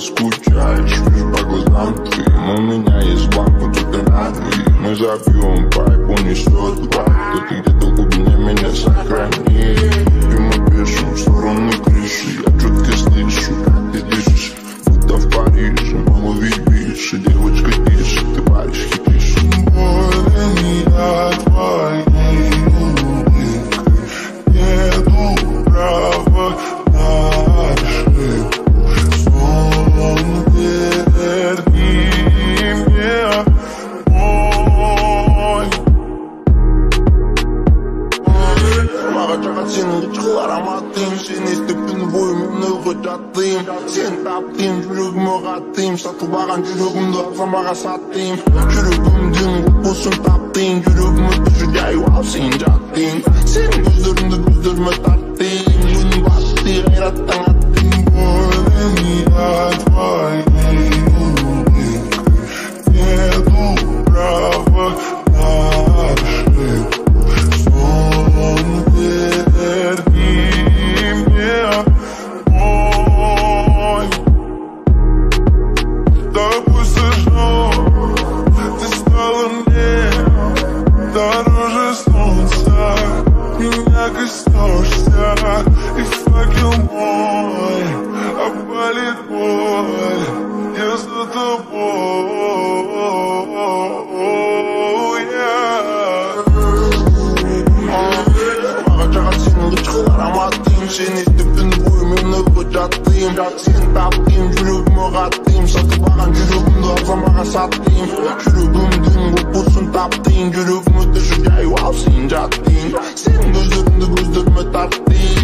скучаешь, вижу по глазам твоим У меня есть план, вот это надо Мы запьем пайп, он несет лайк Ты где-то в глубине меня сохрани Ағачаға сенің жылар аматым Сен естіппін бойымны құжаттым Сен таптым жүрегіме қаттым Сатылбаған жүрегімді азамаға саттым Жүрегімдің құпысын таптым Жүрегіме түсі жаю ал сен жаттың коснуться Меня коснешься И факел мой Опалит боль Я за тобой Bana cansınlı çıkılar ama attığım Seni tüpün boyumunu bıçattığım Satıp alan cürübümü arzamağa sattığım Cürübümdün kupusun taptığın cürübümü Ey wow, sinjatding Sen buzdirni buzdirma tartding